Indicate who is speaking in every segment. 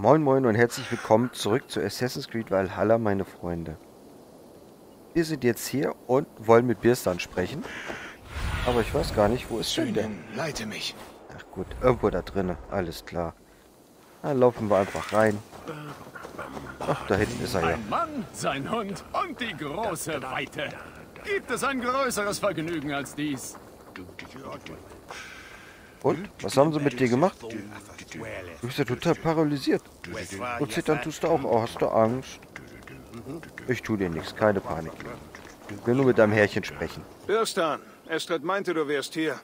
Speaker 1: Moin Moin und herzlich willkommen zurück zu Assassin's Creed Valhalla, meine Freunde. Wir sind jetzt hier und wollen mit Birstan sprechen. Aber ich weiß gar nicht, wo ist denn der?
Speaker 2: Sünden, leite mich.
Speaker 1: Ach gut, irgendwo da drinnen, alles klar. Dann laufen wir einfach rein. Ach, da hinten ist er ja.
Speaker 3: Ein Mann, sein Hund und die große Weite. Gibt es ein größeres Vergnügen als dies?
Speaker 1: Und? Was haben sie mit dir gemacht? Du bist ja total paralysiert. Und zittern tust du auch. Oh, hast du Angst? Ich tu dir nichts, keine Panik. Ich will nur mit deinem Herrchen sprechen.
Speaker 2: Birstan, Estrid meinte, du wärst hier.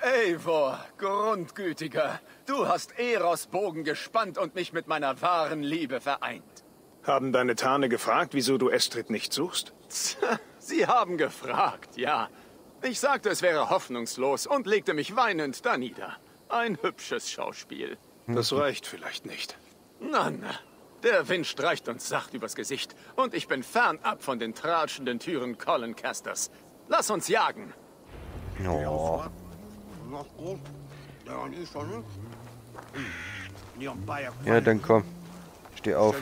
Speaker 3: Eivor, Grundgütiger, du hast Eros Bogen gespannt und mich mit meiner wahren Liebe vereint.
Speaker 2: Haben deine Tarne gefragt, wieso du Estrid nicht suchst?
Speaker 3: Tja, Sie haben gefragt, ja. Ich sagte, es wäre hoffnungslos und legte mich weinend da nieder. Ein hübsches Schauspiel.
Speaker 2: Das reicht vielleicht nicht.
Speaker 3: Na, na. Der Wind streicht uns sacht übers Gesicht und ich bin fernab von den tratschenden Türen Colin Casters. Lass uns jagen.
Speaker 1: Oh, ja, dann komm. Steh auf.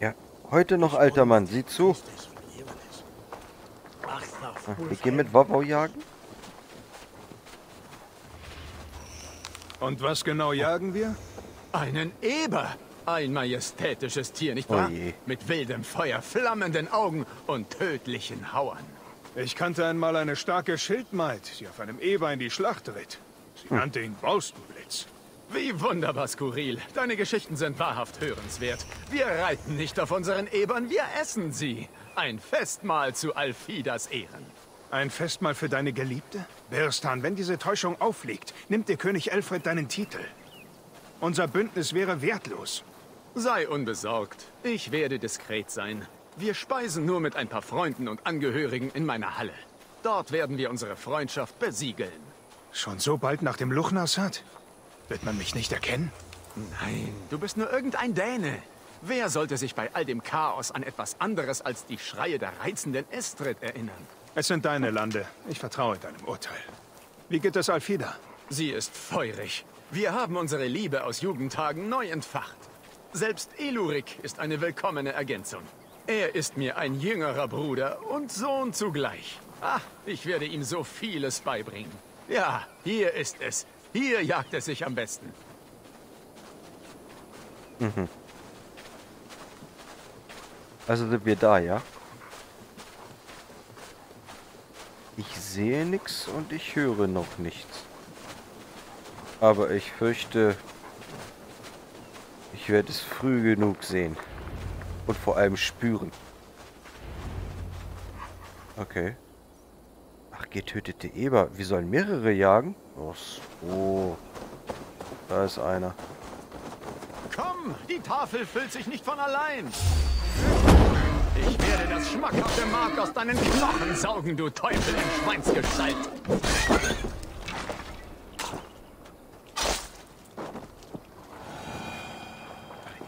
Speaker 1: Ja, heute noch, alter Mann. Sieh zu. Wir gehen mit Wawau jagen?
Speaker 2: Und was genau jagen wir?
Speaker 3: Einen Eber. Ein majestätisches Tier, nicht wahr?
Speaker 1: Oh.
Speaker 3: Mit wildem Feuer, flammenden Augen und tödlichen Hauern.
Speaker 2: Ich kannte einmal eine starke Schildmaid, die auf einem Eber in die Schlacht ritt. Sie nannte ihn Baustenblitz.
Speaker 3: Wie wunderbar skurril. Deine Geschichten sind wahrhaft hörenswert. Wir reiten nicht auf unseren Ebern, wir essen sie. Ein Festmahl zu Alfidas Ehren.
Speaker 2: Ein Festmahl für deine Geliebte? Birstan, wenn diese Täuschung aufliegt, nimmt dir König Elfred deinen Titel. Unser Bündnis wäre wertlos.
Speaker 3: Sei unbesorgt. Ich werde diskret sein. Wir speisen nur mit ein paar Freunden und Angehörigen in meiner Halle. Dort werden wir unsere Freundschaft besiegeln.
Speaker 2: Schon so bald nach dem Luchnasat? Wird man mich nicht erkennen?
Speaker 3: Nein, du bist nur irgendein Däne. Wer sollte sich bei all dem Chaos an etwas anderes als die Schreie der reizenden Estrid erinnern?
Speaker 2: Es sind deine Lande. Ich vertraue deinem Urteil. Wie geht es Alfida?
Speaker 3: Sie ist feurig. Wir haben unsere Liebe aus Jugendtagen neu entfacht. Selbst Elurik ist eine willkommene Ergänzung. Er ist mir ein jüngerer Bruder und Sohn zugleich. Ach, ich werde ihm so vieles beibringen. Ja, hier ist es. Hier jagt es sich am besten.
Speaker 1: Also sind wir da, ja? Ich sehe nichts und ich höre noch nichts. Aber ich fürchte, ich werde es früh genug sehen. Und vor allem spüren. Okay. Getötete Eber. Wir sollen mehrere jagen? Ach so. Da ist einer.
Speaker 3: Komm, die Tafel füllt sich nicht von allein. Ich werde das schmackhafte Mark aus deinen Knochen saugen, du Teufel in Schweinsgestalt.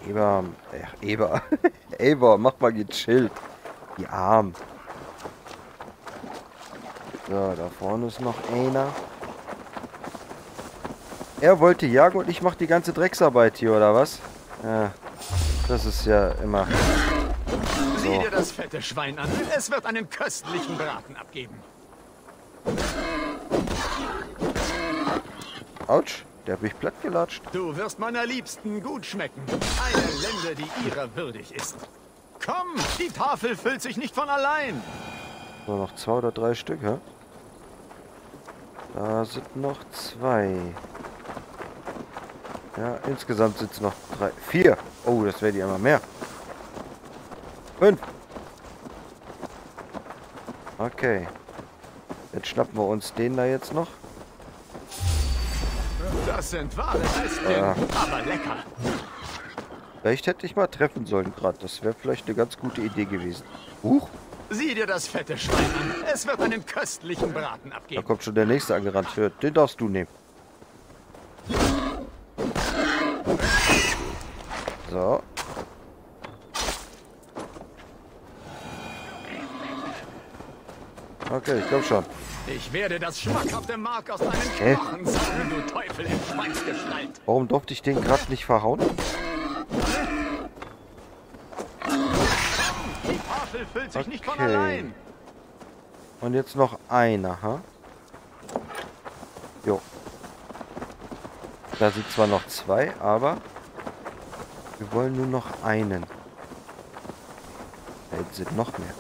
Speaker 1: Eber. Eber. Eber, mach mal gechillt. Die Arm. So, da vorne ist noch einer. Er wollte jagen und ich mache die ganze Drecksarbeit hier, oder was? Ja, das ist ja immer...
Speaker 3: Sieh dir das fette Schwein an. Es wird einen köstlichen Braten abgeben.
Speaker 1: Autsch, der hat mich plattgelatscht.
Speaker 3: Du wirst meiner Liebsten gut schmecken. Eine Lende, die ihrer würdig ist. Komm, die Tafel füllt sich nicht von allein.
Speaker 1: So, noch zwei oder drei Stück, hä? Da sind noch zwei. Ja, insgesamt sind es noch drei. Vier. Oh, das wäre die einmal mehr. Fünf. Okay. Jetzt schnappen wir uns den da jetzt noch.
Speaker 3: Das sind wahre
Speaker 1: Ja.
Speaker 3: aber lecker.
Speaker 1: Vielleicht hätte ich mal treffen sollen gerade. Das wäre vielleicht eine ganz gute Idee gewesen. Huch,
Speaker 3: Sieh dir das fette Schwein an. Es wird einen köstlichen Braten
Speaker 1: da
Speaker 3: abgeben.
Speaker 1: kommt schon der nächste angerannt. Hör, Den darfst du nehmen. So. Okay, ich glaube schon.
Speaker 3: Ich werde das schmackhafte Mark aus deinen? Knochen saugen, du Teufel in Schweinsgestalt.
Speaker 1: Warum durfte ich den gerade nicht verhauen?
Speaker 3: Tafel füllt sich nicht von
Speaker 1: Okay.
Speaker 3: allein.
Speaker 1: Und jetzt noch einer, ha? Jo. Da sind zwar noch zwei, aber wir wollen nur noch einen. Da sind noch mehr.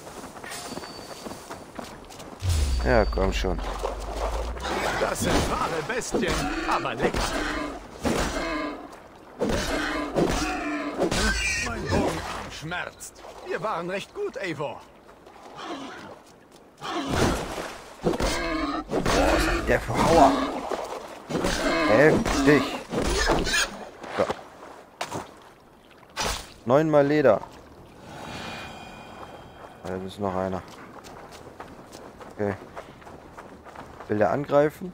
Speaker 1: Ja, komm schon.
Speaker 3: Das sind wahre Bestien, aber lecker. Bogenarm schmerzt. Wir waren recht gut, Eivor.
Speaker 1: Der Verhauer. Heftig. So. Neunmal Leder. Da ist noch einer. Okay. Will der angreifen?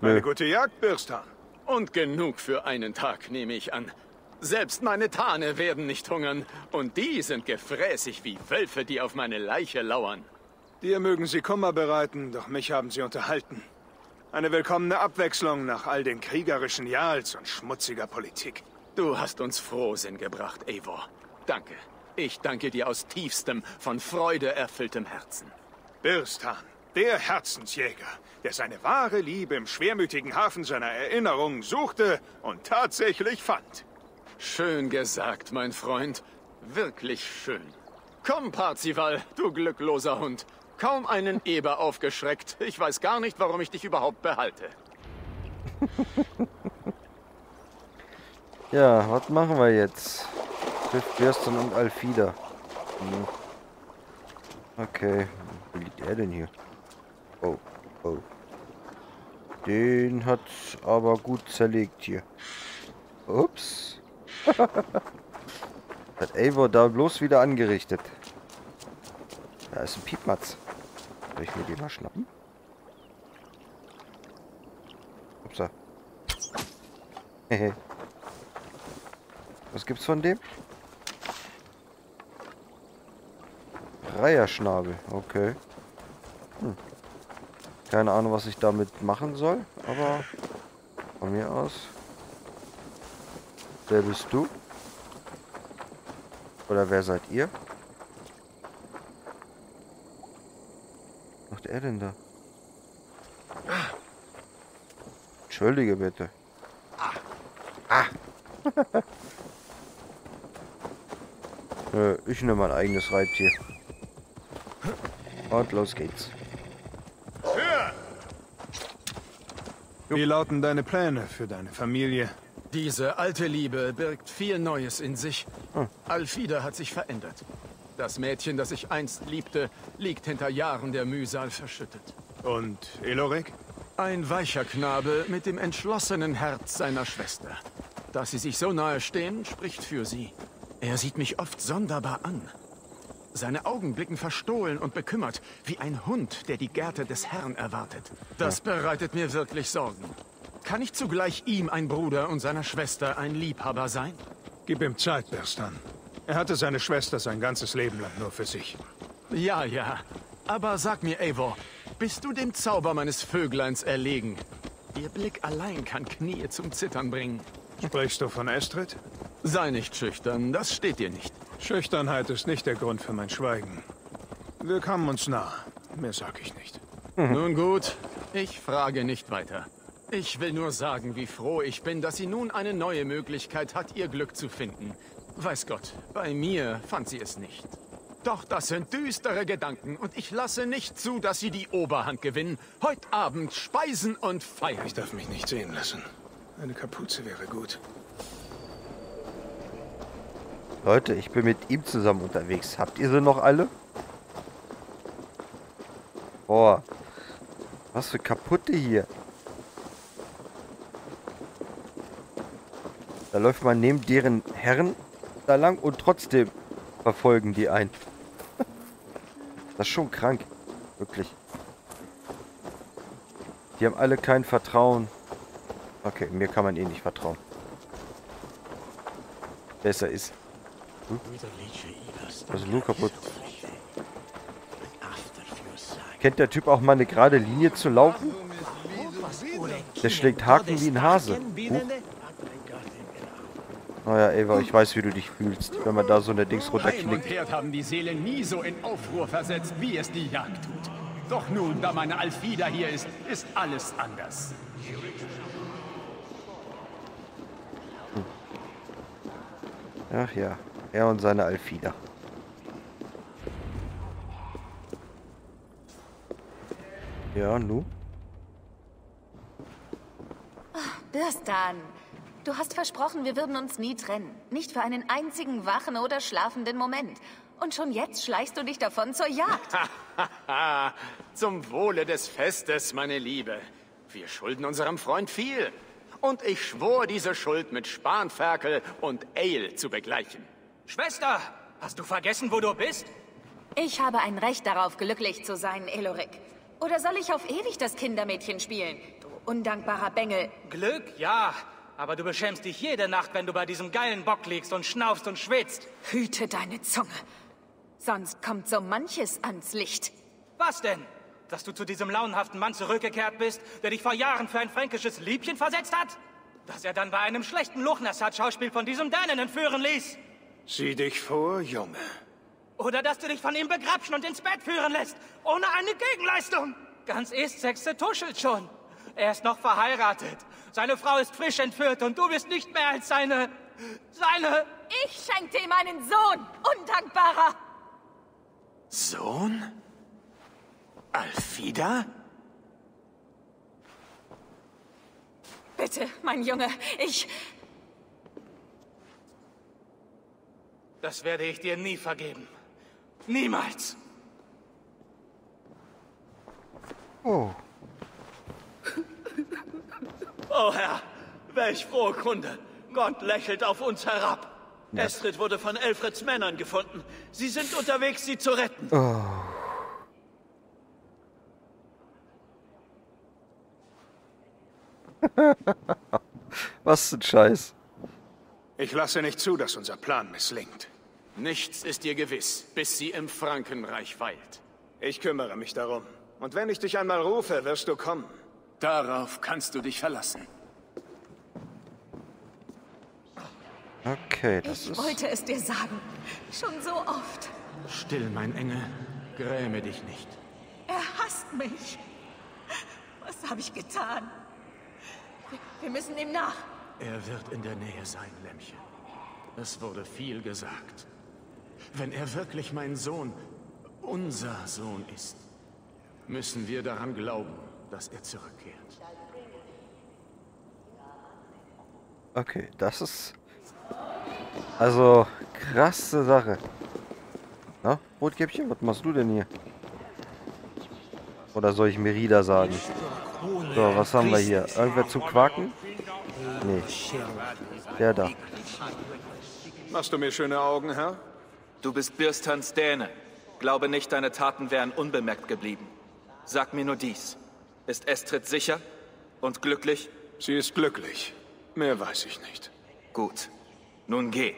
Speaker 2: Eine
Speaker 1: Nö.
Speaker 2: gute Jagd, Birstan.
Speaker 3: Und genug für einen Tag, nehme ich an. Selbst meine Tane werden nicht hungern. Und die sind gefräßig wie Wölfe, die auf meine Leiche lauern.
Speaker 2: Dir mögen sie Kummer bereiten, doch mich haben sie unterhalten. Eine willkommene Abwechslung nach all den kriegerischen Jals und schmutziger Politik.
Speaker 3: Du hast uns Frohsinn gebracht, Eivor. Danke. Ich danke dir aus tiefstem, von Freude erfülltem Herzen.
Speaker 2: Birstan, der Herzensjäger, der seine wahre Liebe im schwermütigen Hafen seiner Erinnerungen suchte und tatsächlich fand.
Speaker 3: Schön gesagt, mein Freund. Wirklich schön. Komm, Parzival, du glückloser Hund. Kaum einen Eber aufgeschreckt. Ich weiß gar nicht, warum ich dich überhaupt behalte.
Speaker 1: Ja, was machen wir jetzt? Trifft und Alfida. Hm. Okay. Wo liegt er denn hier? Oh, oh. Den hat aber gut zerlegt hier. Ups. hat Eivor da bloß wieder angerichtet. Da ist ein Piepmatz. Soll ich mir den mal schnappen? Upsa. Hehe. Was gibt's von dem? Reiherschnabel, okay. Hm. Keine Ahnung, was ich damit machen soll, aber von mir aus. Wer bist du? Oder wer seid ihr? Was macht er denn da? Entschuldige bitte. Nö, ich nehme mein eigenes Reittier. Und los geht's.
Speaker 2: Wie lauten deine Pläne für deine Familie?
Speaker 3: Diese alte Liebe birgt viel Neues in sich.
Speaker 1: Hm.
Speaker 3: Alfida hat sich verändert. Das Mädchen, das ich einst liebte, liegt hinter Jahren der Mühsal verschüttet.
Speaker 2: Und Elorek?
Speaker 3: Ein weicher Knabe mit dem entschlossenen Herz seiner Schwester. Dass sie sich so nahe stehen, spricht für sie. Er sieht mich oft sonderbar an. Seine Augen blicken verstohlen und bekümmert, wie ein Hund, der die Gärte des Herrn erwartet. Das bereitet mir wirklich Sorgen. Kann ich zugleich ihm ein Bruder und seiner Schwester ein Liebhaber sein?
Speaker 2: Gib ihm Zeit, Birstan. Er hatte seine Schwester sein ganzes Leben lang nur für sich.
Speaker 3: Ja, ja. Aber sag mir, Eivor, bist du dem Zauber meines Vögleins erlegen? Ihr Blick allein kann Knie zum Zittern bringen.
Speaker 2: Sprichst du von Estrid?
Speaker 3: Sei nicht schüchtern, das steht dir nicht.
Speaker 2: Schüchternheit ist nicht der Grund für mein Schweigen. Wir kamen uns nah. Mehr sag ich nicht.
Speaker 3: Nun gut, ich frage nicht weiter. Ich will nur sagen, wie froh ich bin, dass sie nun eine neue Möglichkeit hat, ihr Glück zu finden. Weiß Gott, bei mir fand sie es nicht. Doch das sind düstere Gedanken und ich lasse nicht zu, dass sie die Oberhand gewinnen. Heute Abend speisen und feiern.
Speaker 2: Ich darf mich nicht sehen lassen. Eine Kapuze wäre gut.
Speaker 1: Leute, ich bin mit ihm zusammen unterwegs. Habt ihr sie noch alle? Boah. Was für kaputte hier. Da läuft man neben deren Herren da lang und trotzdem verfolgen die ein. Das ist schon krank. Wirklich. Die haben alle kein Vertrauen. Okay, mir kann man eh nicht vertrauen. Besser ist. Was ist nur kaputt? Kennt der Typ auch mal eine gerade Linie zu laufen? Der schlägt Haken wie ein Hase. Huch. Naja, Eva, ich weiß, wie du dich fühlst, wenn man da so eine Dings
Speaker 3: Heim und
Speaker 1: runterknickt.
Speaker 3: Herd haben die Seele nie so in Aufruhr versetzt, wie es die Jagd tut. Doch nun, da meine Alfida hier ist, ist alles anders.
Speaker 1: Ach ja, er und seine Alfida. Ja, nu?
Speaker 4: Birstan, du hast versprochen, wir würden uns nie trennen. Nicht für einen einzigen wachen oder schlafenden Moment. Und schon jetzt schleichst du dich davon zur Jagd.
Speaker 3: Zum Wohle des Festes, meine Liebe. Wir schulden unserem Freund viel. Und ich schwor, diese Schuld mit Spanferkel und Ale zu begleichen.
Speaker 5: Schwester, hast du vergessen, wo du bist?
Speaker 4: Ich habe ein Recht darauf, glücklich zu sein, Elorik. Oder soll ich auf ewig das Kindermädchen spielen? Du undankbarer Bengel.
Speaker 5: Glück, ja. Aber du beschämst dich jede Nacht, wenn du bei diesem geilen Bock liegst und schnaufst und schwitzt.
Speaker 4: Hüte deine Zunge. Sonst kommt so manches ans Licht.
Speaker 5: Was denn? Dass du zu diesem launenhaften Mann zurückgekehrt bist, der dich vor Jahren für ein fränkisches Liebchen versetzt hat? Dass er dann bei einem schlechten Luchnassad-Schauspiel von diesem Dänen entführen ließ?
Speaker 2: Sieh dich vor, Junge.
Speaker 5: Oder dass du dich von ihm begrapschen und ins Bett führen lässt, ohne eine Gegenleistung? Ganz Estsexe tuschelt schon. Er ist noch verheiratet. Seine Frau ist frisch entführt und du bist nicht mehr als seine... seine...
Speaker 4: Ich schenkte ihm einen Sohn, undankbarer.
Speaker 3: Sohn? Alfida?
Speaker 4: Bitte, mein Junge, ich...
Speaker 5: Das werde ich dir nie vergeben. Niemals.
Speaker 1: Oh,
Speaker 6: Oh Herr, welch frohe Kunde. Gott lächelt auf uns herab. Estrid wurde von Elfreds Männern gefunden. Sie sind unterwegs, sie zu retten.
Speaker 1: was ein Scheiß.
Speaker 2: Ich lasse nicht zu, dass unser Plan misslingt.
Speaker 3: Nichts ist dir gewiss, bis sie im Frankenreich weilt.
Speaker 2: Ich kümmere mich darum. Und wenn ich dich einmal rufe, wirst du kommen.
Speaker 3: Darauf kannst du dich verlassen.
Speaker 1: Okay, das
Speaker 4: Ich
Speaker 1: ist...
Speaker 4: wollte es dir sagen. Schon so oft.
Speaker 3: Still, mein Engel. Gräme dich nicht.
Speaker 4: Er hasst mich. Was habe ich getan? Wir, wir müssen ihm nach.
Speaker 3: Er wird in der Nähe sein, Lämmchen. Es wurde viel gesagt. Wenn er wirklich mein Sohn, unser Sohn ist, müssen wir daran glauben, dass er zurückkehrt.
Speaker 1: Okay, das ist... Also, krasse Sache. Na, Rotkäppchen, was machst du denn hier? Oder soll ich Merida sagen? So, was haben wir hier? Irgendwer zu quaken? Nee. Der da.
Speaker 2: Machst du mir schöne Augen, Herr?
Speaker 7: Du bist Birstans Däne. Glaube nicht, deine Taten wären unbemerkt geblieben. Sag mir nur dies. Ist Estrid sicher und glücklich?
Speaker 2: Sie ist glücklich. Mehr weiß ich nicht.
Speaker 7: Gut. Nun geh.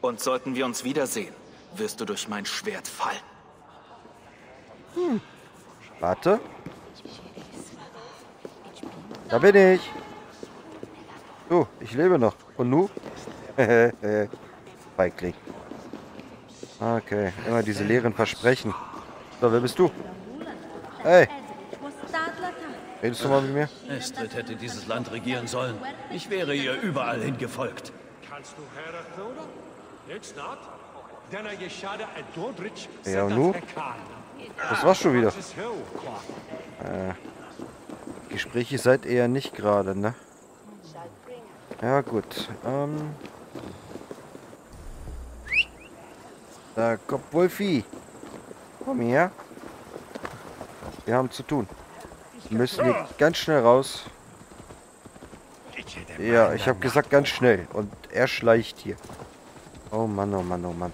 Speaker 7: Und sollten wir uns wiedersehen, wirst du durch mein Schwert fallen.
Speaker 1: Warte. Da bin ich. So, ich lebe noch. Und nu? Feigling. Okay, immer diese leeren Versprechen. So, wer bist du? Hey, redest du mal mit mir?
Speaker 6: Estrid hätte dieses Land regieren sollen. Ich wäre ihr überall hingefolgt.
Speaker 1: Ja, und nu? Das war's schon wieder. Gespräche seid ihr ja nicht gerade, ne? Ja, gut. Ähm. Da kommt Wolfi. Komm her. Wir haben zu tun. Wir müssen hier ganz schnell raus. Ja, ich habe gesagt ganz schnell. Und er schleicht hier. Oh Mann, oh Mann, oh Mann.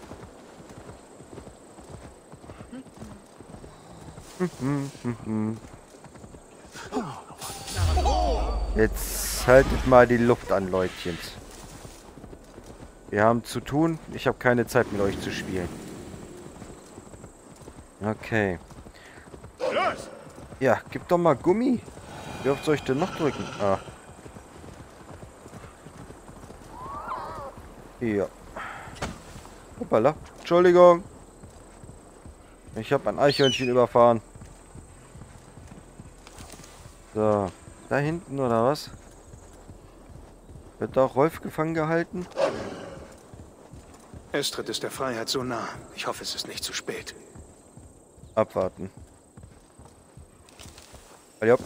Speaker 1: Jetzt haltet mal die Luft an, Leutchens. Wir haben zu tun. Ich habe keine Zeit mit euch zu spielen. Okay. Ja, gib doch mal Gummi. Wie oft soll ich denn noch drücken? Ah. Ja. Hoppala. Entschuldigung. Ich habe ein Eichhörnchen überfahren. So. Da hinten oder was? Wird da auch Rolf gefangen gehalten?
Speaker 2: Estrid ist der Freiheit so nah. Ich hoffe, es ist nicht zu spät.
Speaker 1: Abwarten. Ja.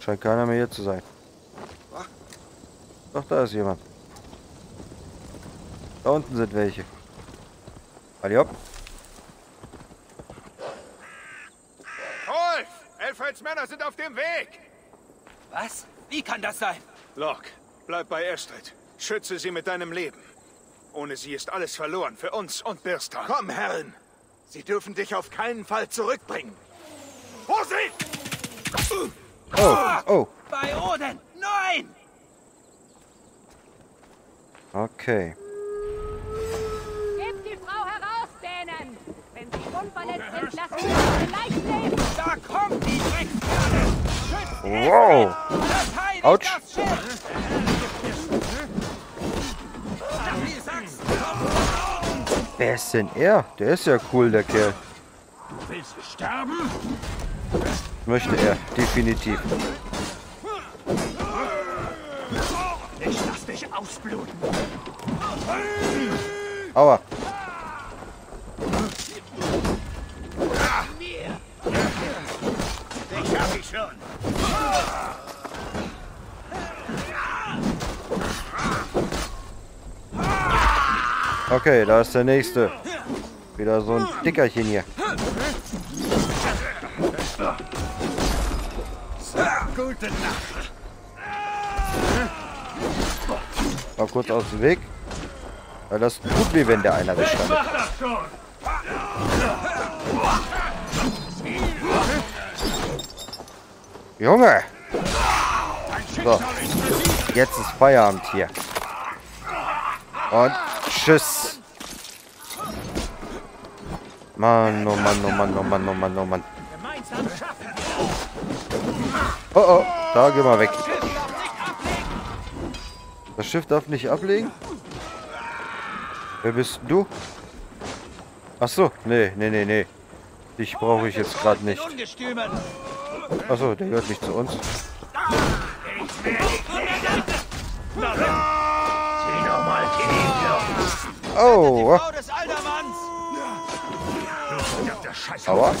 Speaker 1: Scheint keiner mehr hier zu sein. Doch, da ist jemand. Da unten sind welche. Allop.
Speaker 2: Rolf! Elfreds Männer sind auf dem Weg!
Speaker 5: Was? Wie kann das sein?
Speaker 2: Locke, bleib bei Estrid. Schütze sie mit deinem Leben. Ohne sie ist alles verloren für uns und Birstan.
Speaker 8: Komm, Herren! Sie dürfen dich auf keinen Fall zurückbringen. Vorsicht!
Speaker 1: Oh, oh.
Speaker 5: Bei Oden! Nein!
Speaker 1: Okay.
Speaker 9: Gebt die Frau heraus, Dänen! Wenn sie unverletzt sind, lassen sie vielleicht leben!
Speaker 5: Da kommt die Dreckskerle! Schützt
Speaker 1: Wow.
Speaker 5: Verteidigt
Speaker 1: Autsch.
Speaker 5: das Schiff!
Speaker 1: Wer ist denn er? Der ist ja cool, der Kerl.
Speaker 5: Willst du sterben?
Speaker 1: Möchte er, definitiv.
Speaker 5: Ich lass dich ausbluten.
Speaker 1: Aua.
Speaker 8: Ich hab dich schon.
Speaker 1: Okay, da ist der nächste. Wieder so ein Dickerchen hier.
Speaker 8: Gute Nacht.
Speaker 1: Mal kurz aus dem Weg. Weil das tut weh, wenn der einer
Speaker 8: schon.
Speaker 1: Junge! So. Jetzt ist Feierabend hier. Und tschüss. Mann, oh Mann, oh Mann, oh Mann, oh Mann, oh Mann. Oh oh, da geh mal weg. Das Schiff darf nicht ablegen? Wer bist du? Ach so, nee, nee, nee, nee. Dich brauche ich jetzt gerade nicht. Ach so, der gehört nicht zu uns. Oh, aua.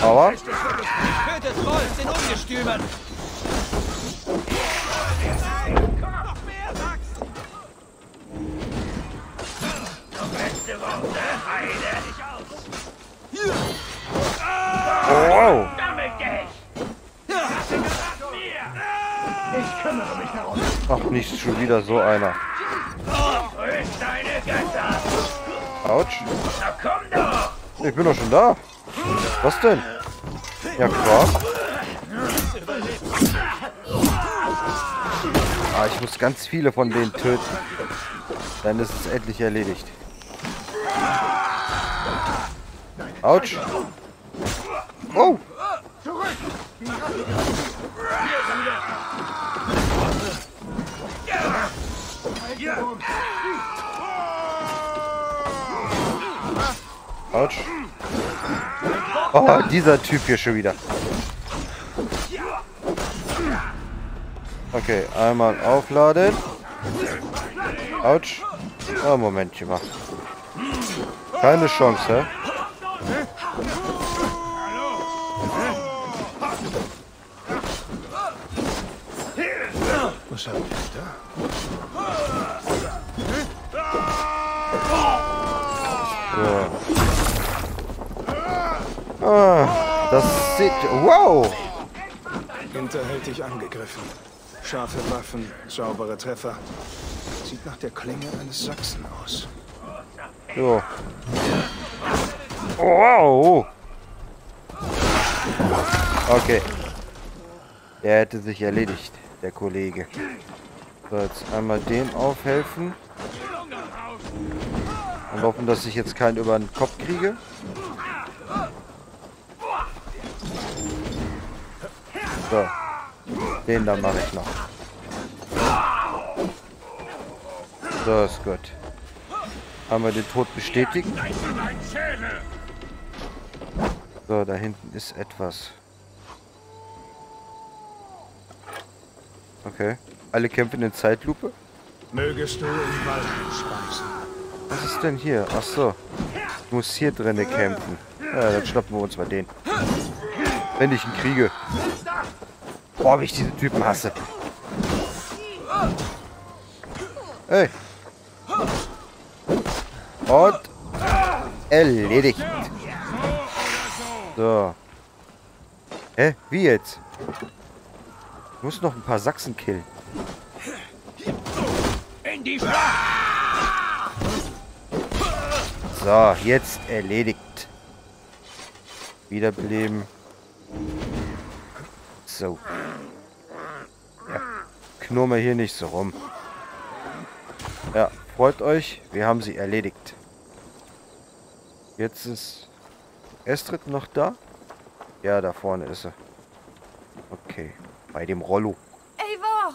Speaker 1: Aua.
Speaker 5: Tötet Rolf, den Ungestümen!
Speaker 1: Wow. Ach, nicht schon wieder so einer. Autsch. Ich bin doch schon da. Was denn? Ja, klar. Ah, ich muss ganz viele von denen töten. Dann ist es endlich erledigt. Autsch. Autsch. Oh, dieser Typ hier schon wieder. Okay, einmal aufladen. Autsch. Oh, Momentchen mal. Keine Chance, hä?
Speaker 2: Was haben
Speaker 1: So. Ah, das sieht... Wow!
Speaker 2: Hinterhältig angegriffen. Scharfe Waffen, saubere Treffer. Sieht nach der Klinge eines Sachsen aus.
Speaker 1: So. Wow! Okay. Der hätte sich erledigt, der Kollege. So, jetzt einmal dem aufhelfen. Und hoffen, dass ich jetzt keinen über den Kopf kriege. So. Den da mache ich noch. So, ist gut. Haben wir den Tod bestätigt. So, da hinten ist etwas. Okay. Alle kämpfen in Zeitlupe?
Speaker 2: Mögest du im Wald speisen.
Speaker 1: Was ist denn hier? Ach so. Ich muss hier drinnen kämpfen. Ja, dann schnappen wir uns mal den. Wenn ich ihn kriege. Boah, wie ich diese Typen hasse. Hey. Und erledigt. So. Hä? Wie jetzt? Ich muss noch ein paar Sachsen killen. So, jetzt erledigt. Wiederbeleben. So. Ja. Knurren wir hier nicht so rum. Ja, freut euch. Wir haben sie erledigt. Jetzt ist Estrid noch da? Ja, da vorne ist er. Okay. Bei dem Rollo.
Speaker 4: Eivor!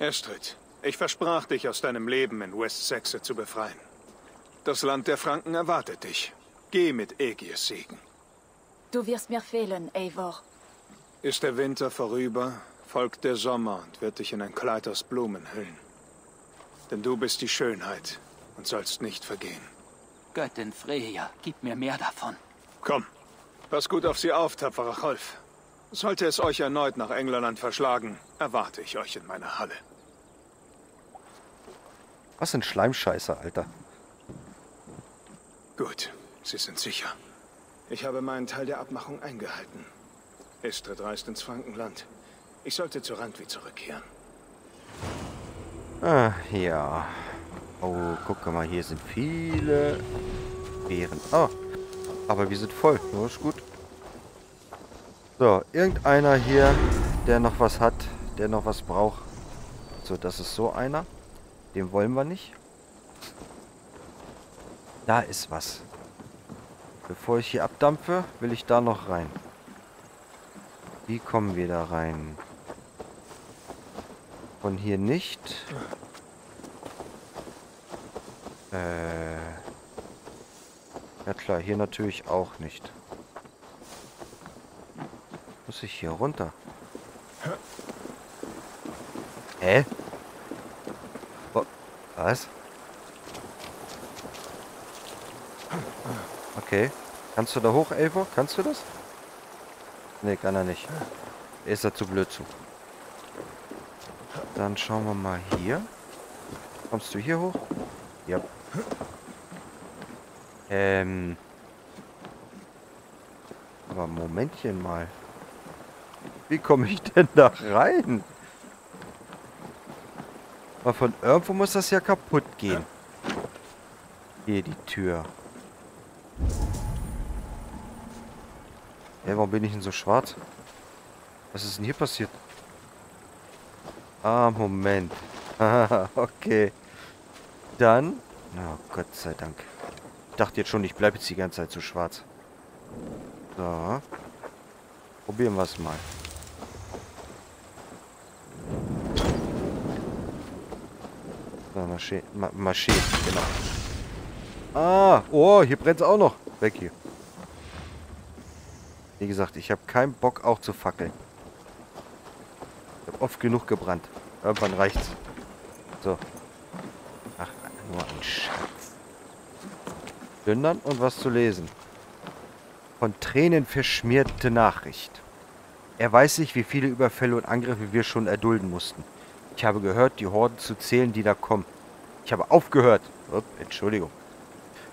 Speaker 2: Estrid, ich versprach dich, aus deinem Leben in West Saxe zu befreien. Das Land der Franken erwartet dich. Geh mit Aegiers Segen.
Speaker 4: Du wirst mir fehlen, Eivor.
Speaker 2: Ist der Winter vorüber, folgt der Sommer und wird dich in ein Kleid aus Blumen hüllen. Denn du bist die Schönheit und sollst nicht vergehen.
Speaker 5: Göttin Freya, gib mir mehr davon.
Speaker 2: Komm, pass gut auf sie auf, tapferer Cholf. Sollte es euch erneut nach England verschlagen, erwarte ich euch in meiner Halle.
Speaker 1: Was ein Schleimscheißer, Alter.
Speaker 2: Gut, Sie sind sicher. Ich habe meinen Teil der Abmachung eingehalten. Estrid reist ins Frankenland. Ich sollte zu Randvi zurückkehren.
Speaker 1: Ah, ja. Oh, guck mal, hier sind viele Beeren. Oh, aber wir sind voll. Ja, ist gut. So, irgendeiner hier, der noch was hat, der noch was braucht. So, das ist so einer. Den wollen wir nicht. Da ist was. Bevor ich hier abdampfe, will ich da noch rein. Wie kommen wir da rein? Von hier nicht. Äh. Ja klar, hier natürlich auch nicht. Muss ich hier runter? Hä? Wo- Was? Okay. Kannst du da hoch, Elvo? Kannst du das? Nee, kann er nicht. Ist er zu blöd zu. Dann schauen wir mal hier. Kommst du hier hoch? Ja. Ähm. Aber Momentchen mal. Wie komme ich denn da rein? Aber von irgendwo muss das ja kaputt gehen. Hier die Tür. Hey, warum bin ich denn so schwarz? Was ist denn hier passiert? Ah, Moment. Okay. Dann... Oh, Gott sei Dank. Ich dachte jetzt schon, ich bleibe jetzt die ganze Zeit so schwarz. So. Probieren wir es mal. So, Masché, Ma Maché, genau. Ah, oh, hier brennt es auch noch. Weg hier. Wie gesagt, ich habe keinen Bock auch zu fackeln. Ich habe oft genug gebrannt. Irgendwann reicht's. So. Ach, nur ein Schatz. Plündern und was zu lesen. Von Tränen verschmierte Nachricht. Er weiß nicht, wie viele Überfälle und Angriffe wir schon erdulden mussten. Ich habe gehört, die Horden zu zählen, die da kommen. Ich habe aufgehört. Upp, Entschuldigung.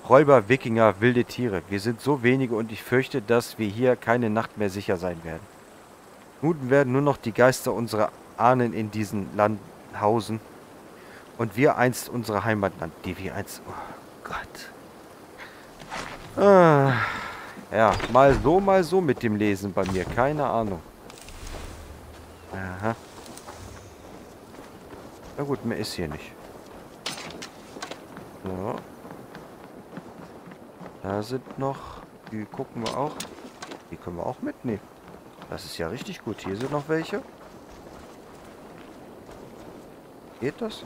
Speaker 1: Räuber, Wikinger, wilde Tiere. Wir sind so wenige und ich fürchte, dass wir hier keine Nacht mehr sicher sein werden. Nun werden nur noch die Geister unserer Ahnen in diesem Land hausen. Und wir einst unsere Heimatland, die wir einst... Oh Gott. Ah, ja, mal so, mal so mit dem Lesen bei mir. Keine Ahnung. Aha. Na gut, mehr ist hier nicht. So. Da sind noch... Die gucken wir auch. Die können wir auch mitnehmen. Das ist ja richtig gut. Hier sind noch welche. Geht das?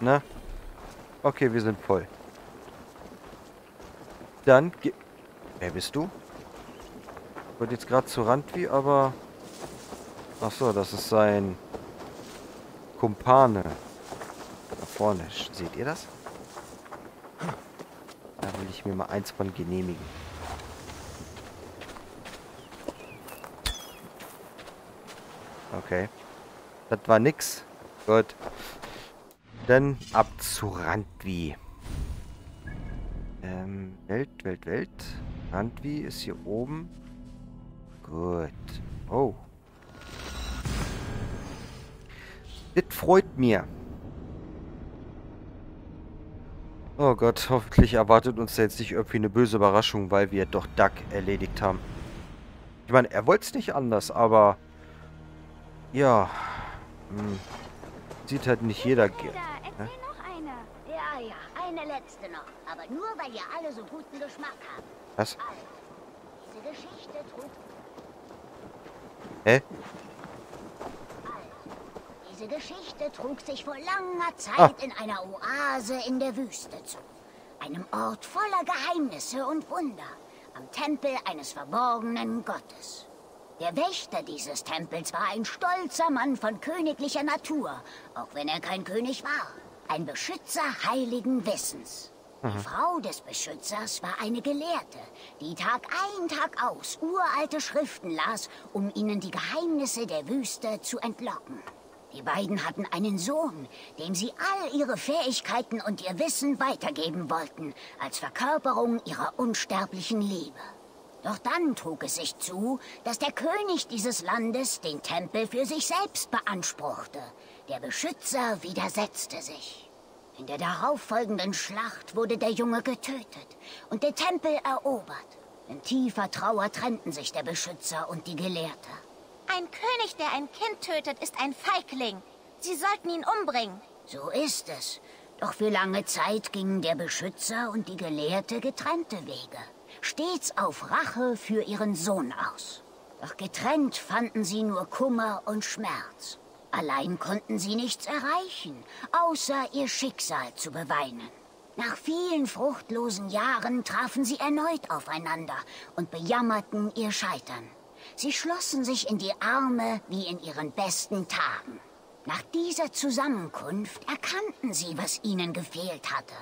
Speaker 1: Na? Okay, wir sind voll. Dann... Wer bist du? Ich wollte jetzt gerade zu Randvi, aber... Ach so, das ist sein... Kumpane. Da vorne. Seht ihr das? Ich mir mal eins von genehmigen. Okay. Das war nix. Gut. Dann ab zu Randvi. Ähm, Welt, Welt, Welt. Randvi ist hier oben. Gut. Oh. Das freut mir. Oh Gott, hoffentlich erwartet uns da jetzt nicht irgendwie eine böse Überraschung, weil wir doch Duck erledigt haben. Ich meine, er wollte es nicht anders, aber... Ja. Hm, sieht halt nicht jeder gerne.
Speaker 10: Ne? noch eine. Ja, ja, eine letzte noch. Aber nur, weil ihr alle so guten Geschmack habt.
Speaker 1: Was?
Speaker 10: Also, diese Geschichte trug...
Speaker 1: Hä?
Speaker 10: Diese Geschichte trug sich vor langer Zeit
Speaker 1: Ah.
Speaker 10: in einer Oase in der Wüste zu. Einem Ort voller Geheimnisse und Wunder. Am Tempel eines verborgenen Gottes. Der Wächter dieses Tempels war ein stolzer Mann von königlicher Natur, auch wenn er kein König war. Ein Beschützer heiligen Wissens. Die Frau des Beschützers war eine Gelehrte, die Tag ein, Tag aus uralte Schriften las, um ihnen die Geheimnisse der Wüste zu entlocken. Die beiden hatten einen Sohn, dem sie all ihre Fähigkeiten und ihr Wissen weitergeben wollten, als Verkörperung ihrer unsterblichen Liebe. Doch dann trug es sich zu, dass der König dieses Landes den Tempel für sich selbst beanspruchte. Der Beschützer widersetzte sich. In der darauffolgenden Schlacht wurde der Junge getötet und der Tempel erobert. In tiefer Trauer trennten sich der Beschützer und die Gelehrte.
Speaker 11: Ein König, der ein Kind tötet, ist ein Feigling. Sie sollten ihn umbringen.
Speaker 10: So ist es. Doch für lange Zeit gingen der Beschützer und die Gelehrte getrennte Wege. Stets auf Rache für ihren Sohn aus. Doch getrennt fanden sie nur Kummer und Schmerz. Allein konnten sie nichts erreichen, außer ihr Schicksal zu beweinen. Nach vielen fruchtlosen Jahren trafen sie erneut aufeinander und bejammerten ihr Scheitern. Sie schlossen sich in die Arme wie in ihren besten Tagen. Nach dieser Zusammenkunft erkannten sie, was ihnen gefehlt hatte.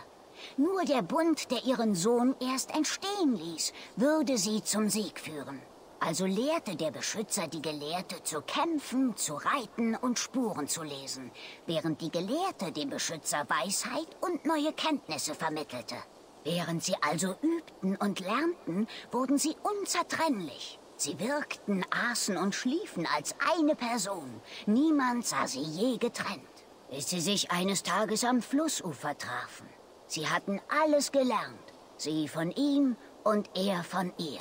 Speaker 10: Nur der Bund, der ihren Sohn erst entstehen ließ, würde sie zum Sieg führen. Also lehrte der Beschützer die Gelehrte zu kämpfen, zu reiten und Spuren zu lesen, während die Gelehrte dem Beschützer Weisheit und neue Kenntnisse vermittelte. Während sie also übten und lernten, wurden sie unzertrennlich. Sie wirkten, aßen und schliefen als eine Person. Niemand sah sie je getrennt, bis sie sich eines Tages am Flussufer trafen. Sie hatten alles gelernt, sie von ihm und er von ihr.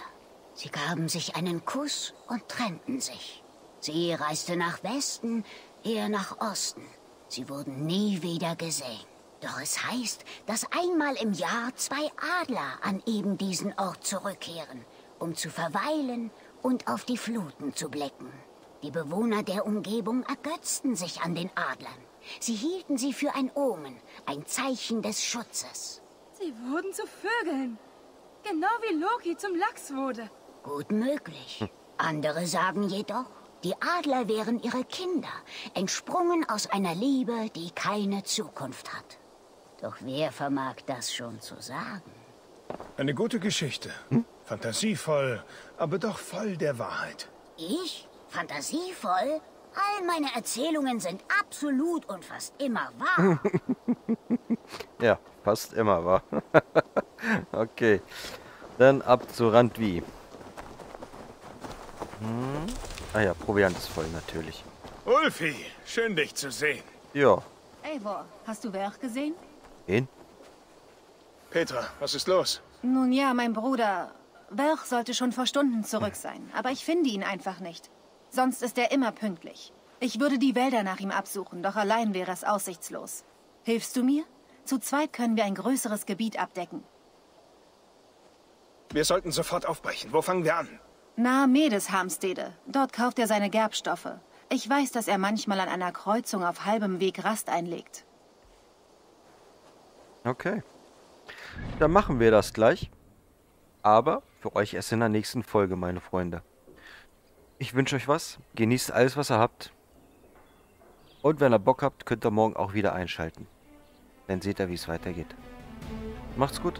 Speaker 10: Sie gaben sich einen Kuss und trennten sich. Sie reiste nach Westen, er nach Osten. Sie wurden nie wieder gesehen. Doch es heißt, dass einmal im Jahr zwei Adler an eben diesen Ort zurückkehren, um zu verweilen und auf die Fluten zu blicken. Die Bewohner der Umgebung ergötzten sich an den Adlern. Sie hielten sie für ein Omen, ein Zeichen des Schutzes.
Speaker 12: Sie wurden zu Vögeln. Genau wie Loki zum Lachs wurde.
Speaker 10: Gut möglich. Andere sagen jedoch, die Adler wären ihre Kinder, entsprungen aus einer Liebe, die keine Zukunft hat. Doch wer vermag das schon zu sagen?
Speaker 2: Eine gute Geschichte. Fantasievoll, aber doch voll der Wahrheit.
Speaker 10: Ich? Fantasievoll? All meine Erzählungen sind absolut und fast immer wahr.
Speaker 1: Ja, fast immer, wa? okay. Dann ab zu Randvi. Hm. Ah ja, Proviant ist voll, natürlich.
Speaker 2: Ulfi, schön dich zu sehen.
Speaker 1: Ja.
Speaker 13: Eivor, hast du Werch gesehen?
Speaker 1: Wen?
Speaker 2: Petra, was ist los?
Speaker 13: Nun ja, mein Bruder. Werch sollte schon vor Stunden zurück sein, aber ich finde ihn einfach nicht. Sonst ist er immer pünktlich. Ich würde die Wälder nach ihm absuchen, doch allein wäre es aussichtslos. Hilfst du mir? Zu zweit können wir ein größeres Gebiet abdecken.
Speaker 2: Wir sollten sofort aufbrechen. Wo fangen wir an?
Speaker 13: Nahe Medes Harmstede. Dort kauft er seine Gerbstoffe. Ich weiß, dass er manchmal an einer Kreuzung auf halbem Weg Rast einlegt.
Speaker 1: Okay. Dann machen wir das gleich. Aber für euch erst in der nächsten Folge, meine Freunde. Ich wünsche euch was. Genießt alles, was ihr habt. Und wenn ihr Bock habt, könnt ihr morgen auch wieder einschalten. Dann seht ihr, wie es weitergeht. Macht's gut.